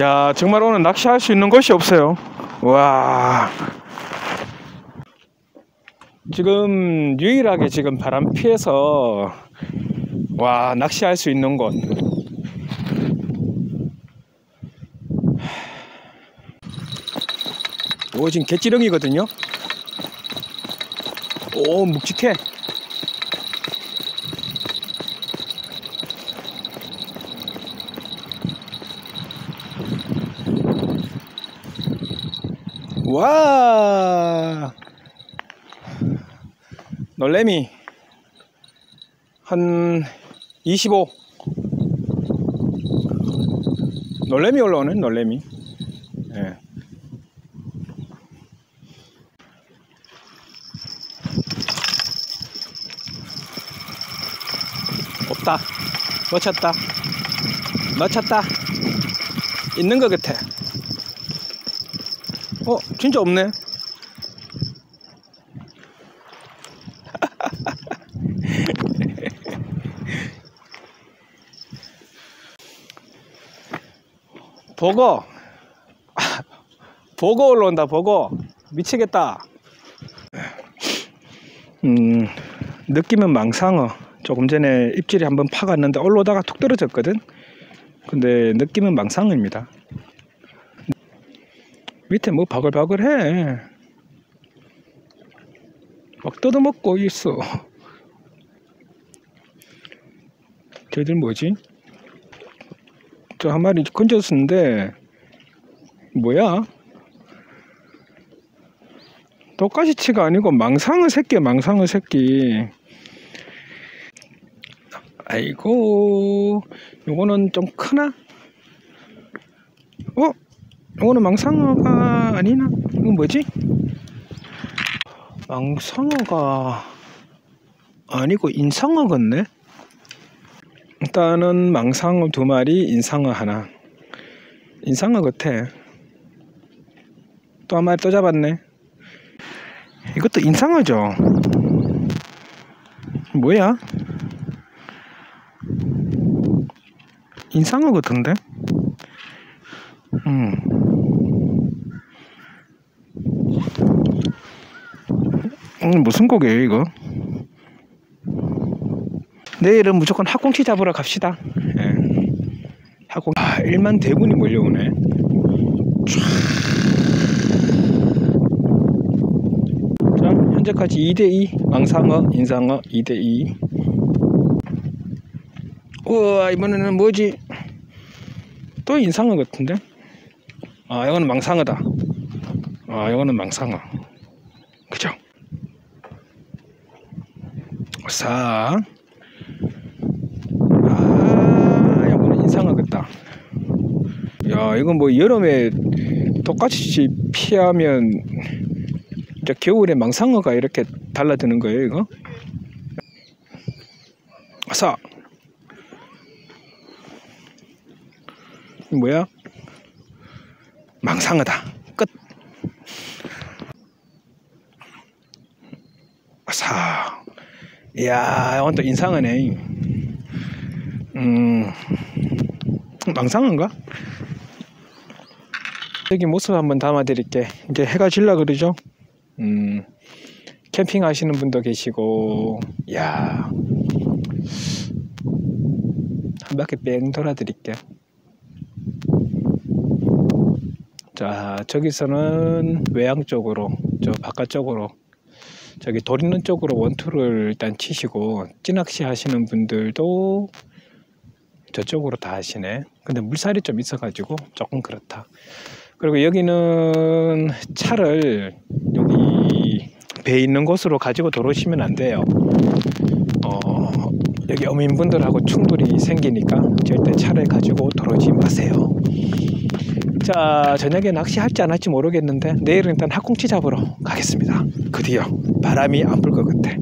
야 정말 오늘 낚시할 수 있는 곳이 없어요. 와. 지금 유일하게 지금 바람 피해서 와 낚시할 수 있는 곳. 오 지금 개찌렁이거든요? 오 묵직해 와. 놀래미. 한 25 놀래미 올라오는 놀래미. 예. 없다. 놓쳤다. 놓쳤다. 있는 것 같아 어 진짜 없네. 보고 보고 올라온다 보고 미치겠다. 음 느낌은 망상어. 조금 전에 입질이 한번 파갔는데 올라오다가 툭 떨어졌거든? 근데 느낌은 망상어입니다 밑에 뭐 바글바글해 막 뜯어먹고 있어 쟤들 뭐지? 저 한 마리 건졌었는데 뭐야? 독가시치가 아니고 망상어 새끼야 망상어 새끼 아이고 요거는 좀 크나? 어? 요거는 망상어가 아니나? 이건 뭐지? 망상어가 아니고 인상어 같네? 일단은 망상어 두 마리, 인상어 하나. 인상어 같아. 또 한 마리 또 잡았네. 이것도 인상어죠. 뭐야? 인상어 같은데? 음. 음, 무슨 고기예요, 이거? 내일은 무조건 학꽁치 잡으러 갑시다. 예. 학꽁 아, 1만 대군이 몰려오네. 촤. 자, 현재까지 2대2 망상어, 인상어 2대2. 우와, 이번에는 뭐지? 또 인상어 같은데? 아, 이거는 망상어다. 아, 이거는 망상어. 그죠? 4 아, 이거는 인상하겠다. 야 이건 뭐 여름에 똑같이 피하면 진짜 겨울에 망상어가 이렇게 달라드는 거예요 이거? 4 뭐야? 망상하다. 끝 4 いやー、ほんと인상하네. 음, 망상한가? 여기 모습 한번 담아드릴게. 이제 해가 질라 그러죠? 음, 캠핑 하시는 분도 계시고, 야 한 바퀴 뺑 돌아드릴게. 자, 저기서는 외양 쪽으로, 저 바깥쪽으로 저기 돌 있는 쪽으로 원투를 일단 치시고, 찌낚시 하시는 분들도 저쪽으로 다 하시네. 근데 물살이 좀 있어 가지고 조금 그렇다. 그리고 여기는 차를 여기 배 있는 곳으로 가지고 들어오시면 안 돼요. 어, 여기 어민분들하고 충돌이 생기니까 절대 차를 가지고 들어오지 마세요. 자, 저녁에 낚시할지 안 할지 모르겠는데 내일은 일단 학꽁치 잡으러 가겠습니다. 그 뒤요. 바람이 안 불 것 같아.